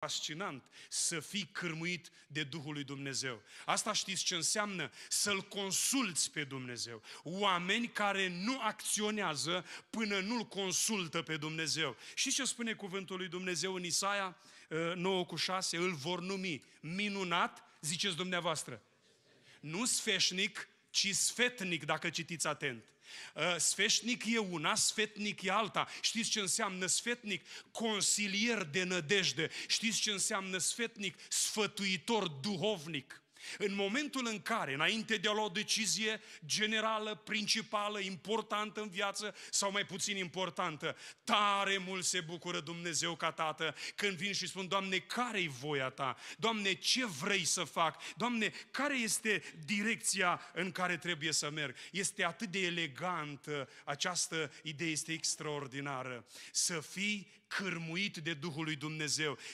fascinant să fii cârmuit de Duhul lui Dumnezeu. Asta știți ce înseamnă? Să-L consulți pe Dumnezeu. Oameni care nu acționează până nu-L consultă pe Dumnezeu. Și ce spune cuvântul lui Dumnezeu în Isaia 9 uh, cu 6? Îl vor numi minunat, ziceți dumneavoastră. Nu sfeșnic, ci sfetnic, dacă citiți atent. Uh, sfeșnic e una, sfetnic e alta. Știți ce înseamnă sfetnic? Consilier de nădejde. Știți ce înseamnă sfetnic? Sfătuitor duhovnic. În momentul în care, înainte de a lua o decizie generală, principală, importantă în viață sau mai puțin importantă, tare mult se bucură Dumnezeu ca Tată când vin și spun, Doamne, care-i voia Ta? Doamne, ce vrei să fac? Doamne, care este direcția în care trebuie să merg? Este atât de elegant, această idee este extraordinară. Să fii cârmuit de Duhul lui Dumnezeu,